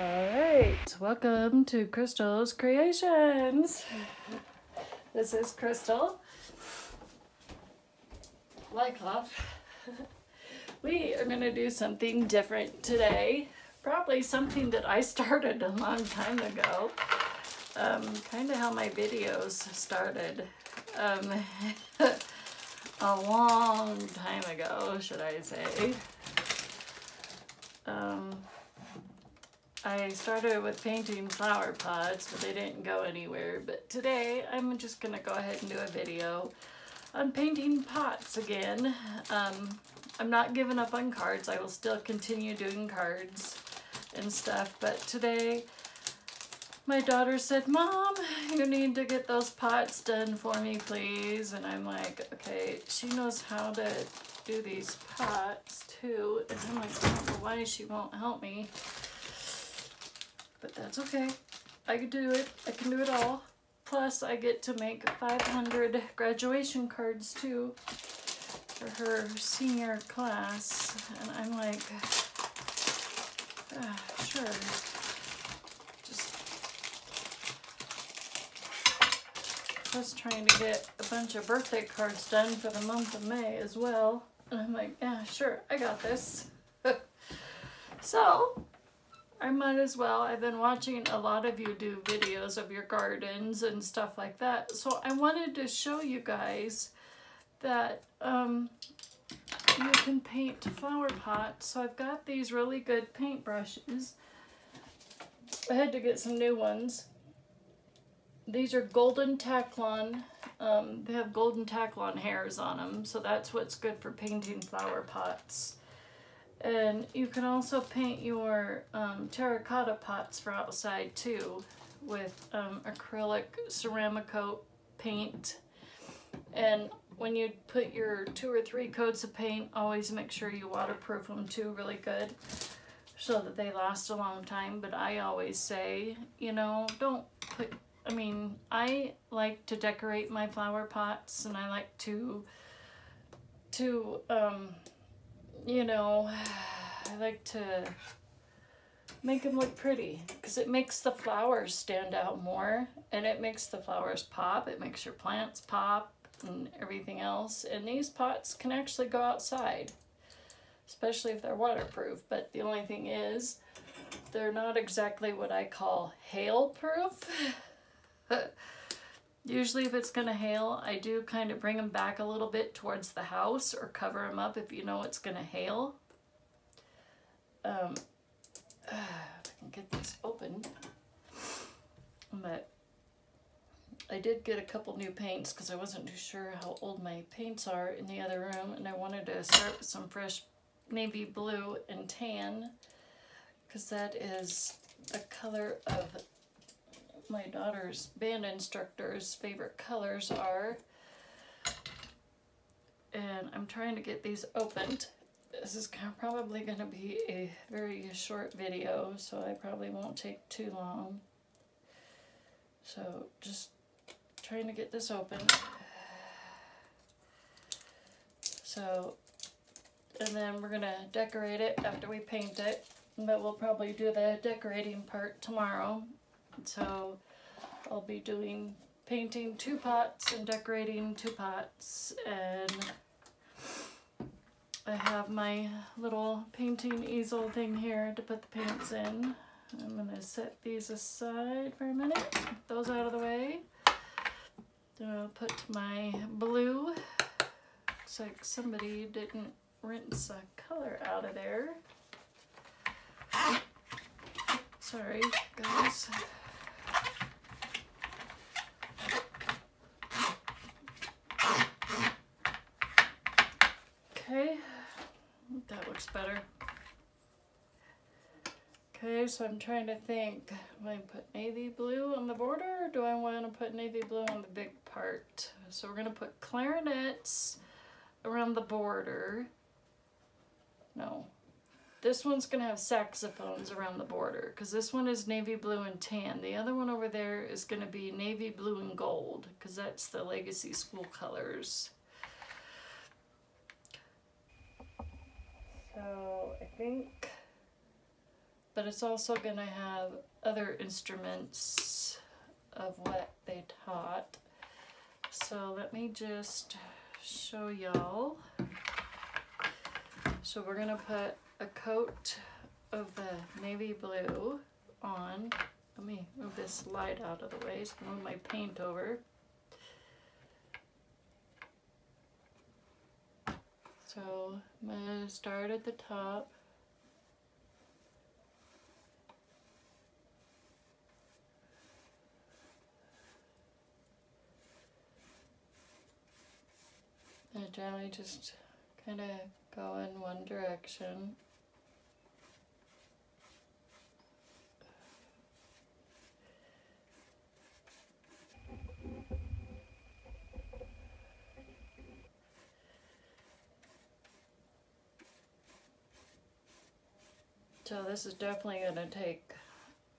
Alright, welcome to Chrystal's Chreations. This is Chrystal. Wycoff. We are going to do something different today. Probably something that I started a long time ago. Um, kind of how my videos started. Um, a long time ago, should I say. Um, I started with painting flower pots, but they didn't go anywhere. But today, I'm just going to go ahead and do a video on painting pots again. Um, I'm not giving up on cards. I will still continue doing cards and stuff. But today, my daughter said, Mom, you need to get those pots done for me, please. And I'm like, okay, she knows how to do these pots too. And I'm like, I don't know why she won't help me. But that's okay. I can do it. I can do it all. Plus, I get to make 500 graduation cards too for her senior class. And I'm like, ah, sure. Just plus trying to get a bunch of birthday cards done for the month of May as well. And I'm like, yeah, sure, I got this. so, I might as well. I've been watching a lot of you do videos of your gardens and stuff like that. So I wanted to show you guys that um, you can paint flower pots. So I've got these really good paint brushes. I had to get some new ones. These are golden Taklon. Um, they have golden Taklon hairs on them, so that's what's good for painting flower pots. And you can also paint your um, terracotta pots for outside too with um, acrylic ceramic coat paint. And when you put your two or three coats of paint, always make sure you waterproof them too really good so that they last a long time. But I always say, you know, don't put, I mean, I like to decorate my flower pots and I like to, to, um, you know, I like to make them look pretty because it makes the flowers stand out more and it makes the flowers pop. It makes your plants pop and everything else. And these pots can actually go outside, especially if they're waterproof. But the only thing is, they're not exactly what I call hail proof. Usually if it's going to hail, I do kind of bring them back a little bit towards the house or cover them up if you know it's going to hail. Um, uh, if I can get this open. But I did get a couple new paints because I wasn't too sure how old my paints are in the other room and I wanted to start with some fresh navy blue and tan because that is a color of my daughter's band instructor's favorite colors are. And I'm trying to get these opened. This is probably going to be a very short video, so I probably won't take too long. So just trying to get this open. So, and then we're going to decorate it after we paint it. But we'll probably do the decorating part tomorrow. So I'll be doing painting two pots and decorating two pots and I have my little painting easel thing here to put the paints in. I'm going to set these aside for a minute, get those out of the way. Then I'll put my blue. Looks like somebody didn't rinse a color out of there. Sorry, guys. Okay, better. Okay, so I'm trying to think, do I put navy blue on the border or do I want to put navy blue on the big part? So we're going to put clarinets around the border. No, this one's going to have saxophones around the border because this one is navy blue and tan. The other one over there is going to be navy blue and gold because that's the legacy school colors. So I think but it's also to have other instruments of what they taught. So let me just show y'all. So we're to put a coat of the navy blue on. Let me move this light out of the way so move my paint over. So I'm going to start at the top. I generally just kind of go in one direction. So this is definitely going to take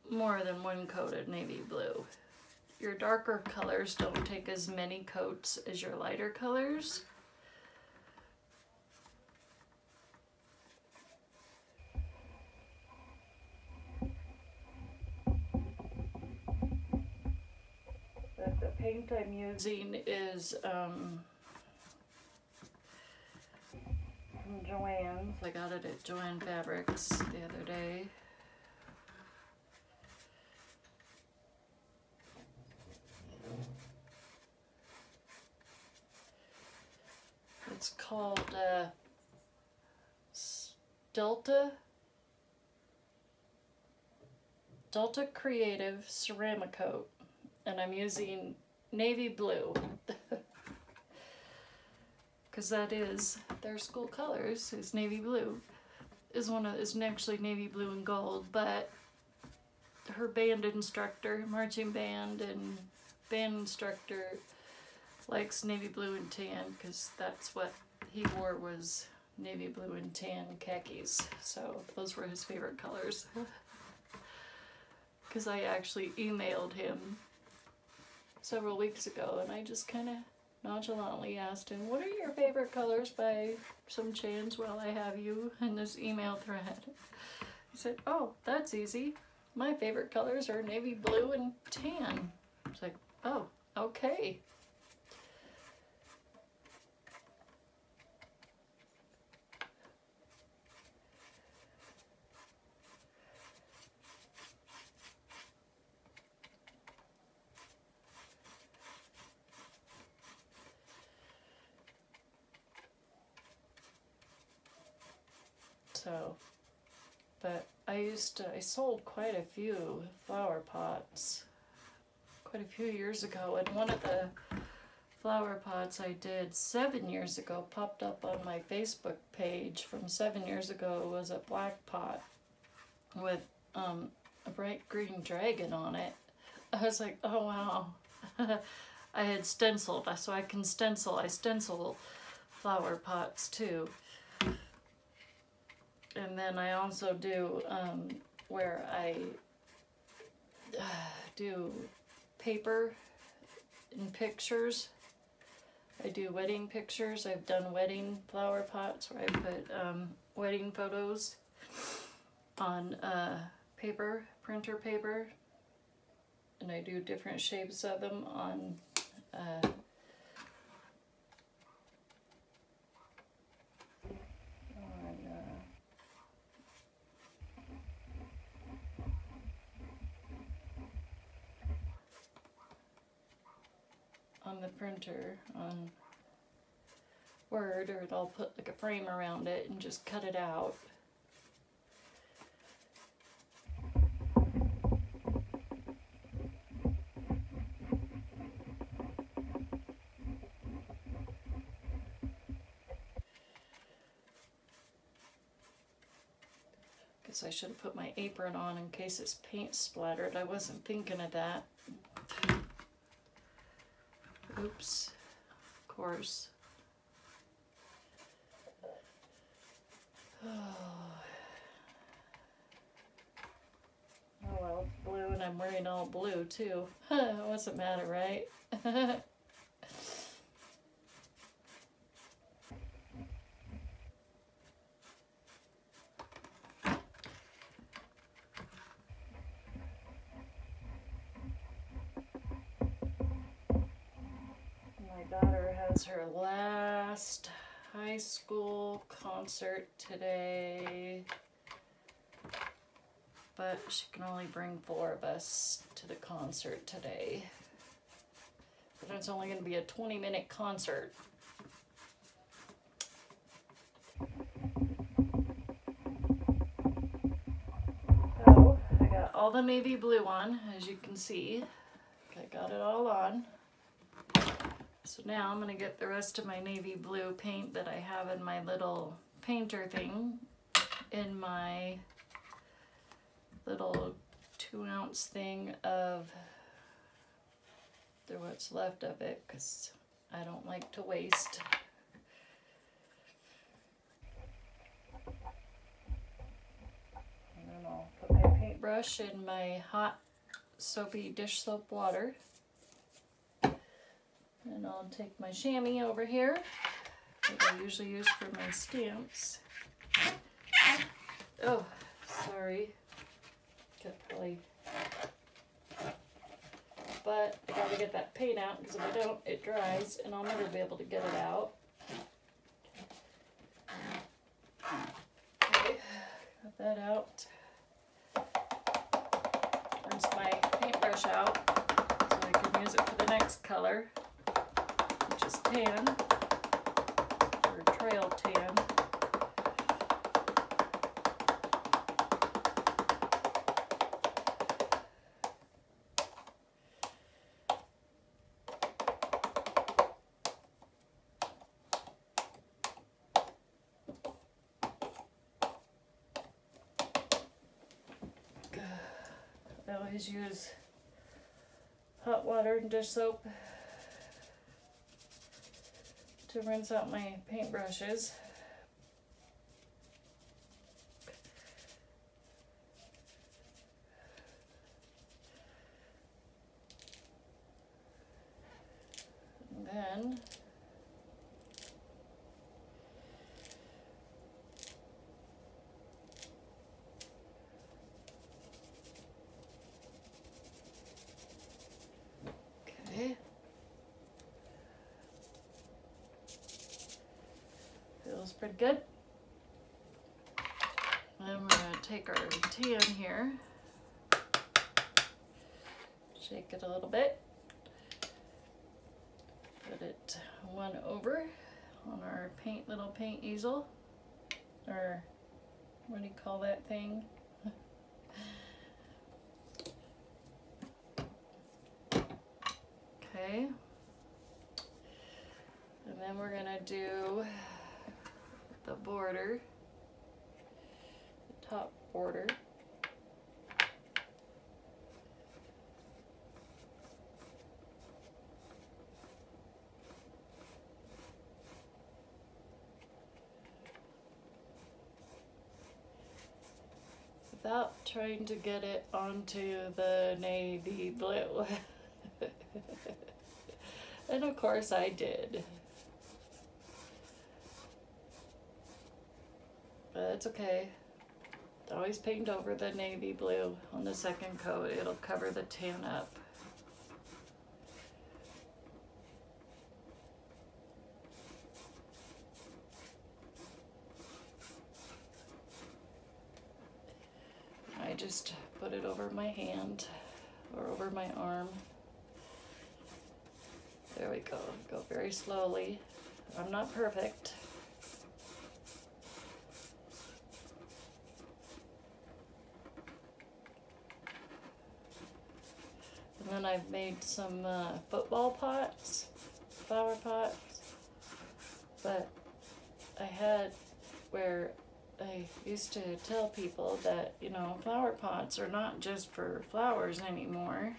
more than one coat of navy blue. Your darker colors don't take as many coats as your lighter colors. The paint I'm using is um, from Joann's. I got it at Joann Fabrics the other day. It's called uh, Delta Delta Creative Ceramicoat and I'm using navy blue because that is their school colors is navy blue. Is one of is actually navy blue and gold but her band instructor marching band and band instructor likes navy blue and tan because that's what he wore was navy blue and tan khakis. So those were his favorite colors. Because I actually emailed him several weeks ago and I just kind of nonchalantly asked him, what are your favorite colors by some chance while I have you in this email thread? He said, oh, that's easy. My favorite colors are navy blue and tan. It's like, oh, okay. So, but I used to, I sold quite a few flower pots quite a few years ago and one of the flower pots I did seven years ago popped up on my Facebook page from seven years ago was a black pot with um, a bright green dragon on it. I was like, oh wow. I had stenciled, so I can stencil. I stencil flower pots too and then I also do um, where I uh, do paper and pictures. I do wedding pictures. I've done wedding flower pots where I put um, wedding photos on uh, paper, printer paper, and I do different shapes of them on uh, on the printer on Word or I'll put like a frame around it and just cut it out. Guess I should have put my apron on in case it's paint splattered. I wasn't thinking of that. Oops, of course. Oh well, it's blue and I'm wearing all blue too. What's it matter, right? concert today. But she can only bring four of us to the concert today. But it's only going to be a 20 minute concert. So I got all the navy blue on, as you can see. I got it all on. So now I'm going to get the rest of my navy blue paint that I have in my little painter thing in my little two ounce thing of the what's left of it because I don't like to waste. And then I'll put my paintbrush in my hot soapy dish soap water. And I'll take my chamois over here that I usually use for my stamps. Oh, sorry. Got probably. But I gotta get that paint out because if I don't, it dries and I'll never be able to get it out. Okay, got that out. Rinse my paintbrush out so I can use it for the next color which is tan, I always use hot water and dish soap to rinse out my paintbrushes. Then Okay. Feels pretty good. Then we're going to take our tan here, shake it a little bit, put it one over on our paint little paint easel, or what do you call that thing? okay. And then we're gonna do the border, the top border. Without trying to get it onto the navy blue. and of course I did. But it's okay. Always paint over the navy blue on the second coat. It'll cover the tan up. I just put it over my hand or over my arm. There we go. Go very slowly. I'm not perfect. And then I've made some uh, football pots, flower pots. But I had where I used to tell people that, you know, flower pots are not just for flowers anymore.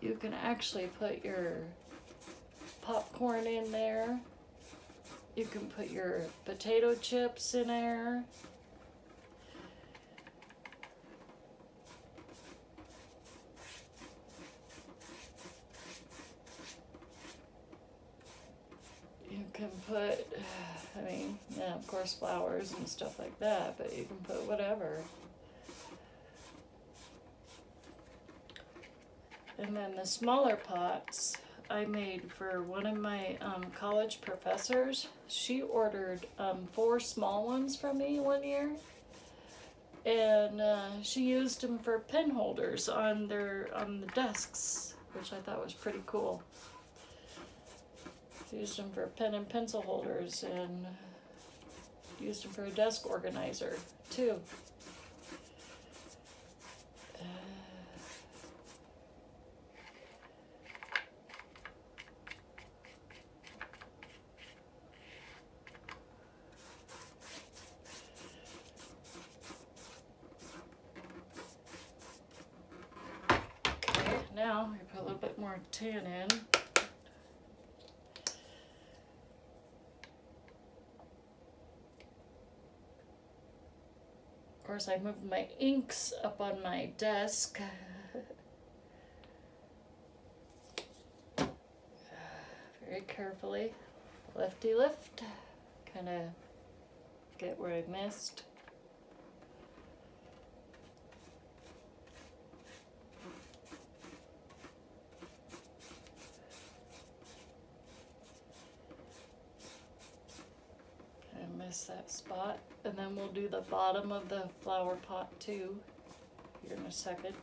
You can actually put your popcorn in there. You can put your potato chips in there. You can put, I mean, yeah, of course, flowers and stuff like that, but you can put whatever. And then the smaller pots, I made for one of my um, college professors. She ordered um, four small ones from me one year. And uh, she used them for pen holders on their on the desks, which I thought was pretty cool. Used them for pen and pencil holders and used them for a desk organizer too. Okay, now we put a little bit more tan in. Course, I moved my inks up on my desk. Very carefully, lefty lift, kind of get where I missed. That spot. And then we'll do the bottom of the flower pot too here in a second.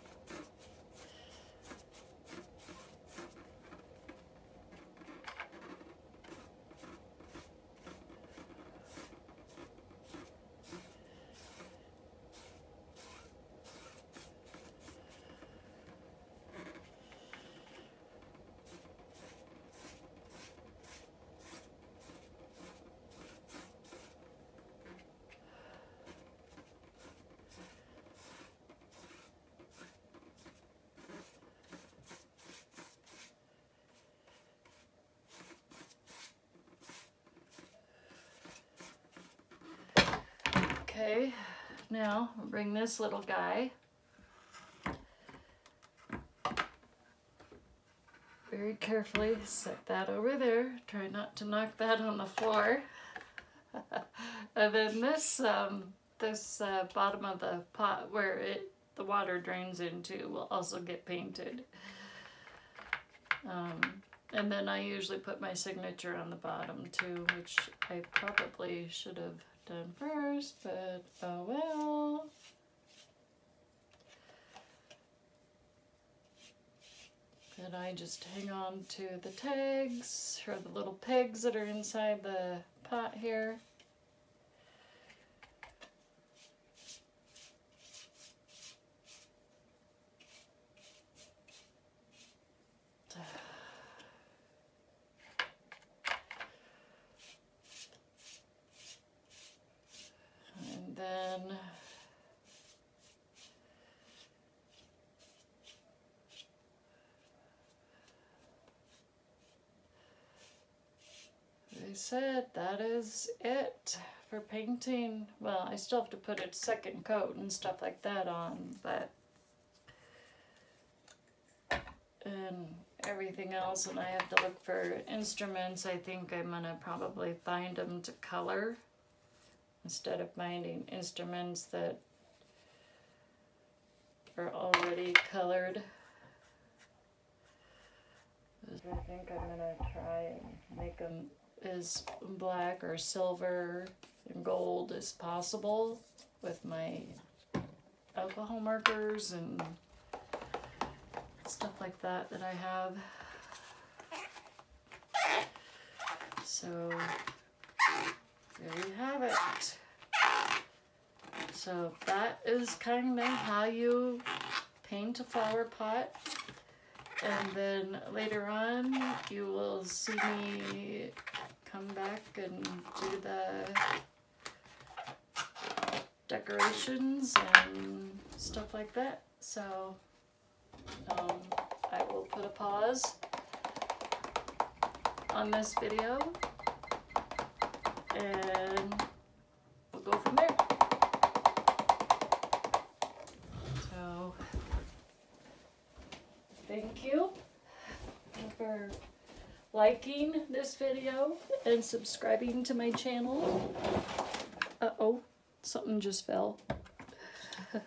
Okay, now bring this little guy. Very carefully set that over there. Try not to knock that on the floor. and then this um, this uh, bottom of the pot where it the water drains into will also get painted. Um, and then I usually put my signature on the bottom too, which I probably should have done first, but oh well. And I just hang on to the tags, or the little pegs that are inside the pot here. And then Said that is it for painting. Well, I still have to put a second coat and stuff like that on, but and everything else and I have to look for instruments. I think I'm gonna probably find them to color instead of finding instruments that are already colored. I think I'm gonna try and make them as black or silver and gold as possible with my alcohol markers and stuff like that that I have. So there you have it. So that is kind of how you paint a flower pot. And then later on, you will see me come back and do the decorations and stuff like that. So um, I will put a pause on this video and we'll go from there. Liking this video and subscribing to my channel. Uh-oh, something just fell.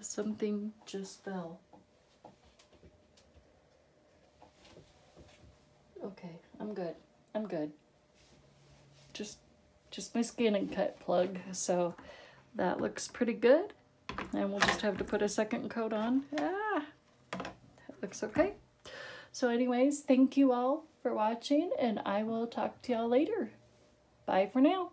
something just fell. Okay, I'm good. I'm good. Just, just my skin and cut plug. So that looks pretty good. And we'll just have to put a second coat on. Ah, that looks okay. So anyways, thank you all for watching and I will talk to y'all later. Bye for now.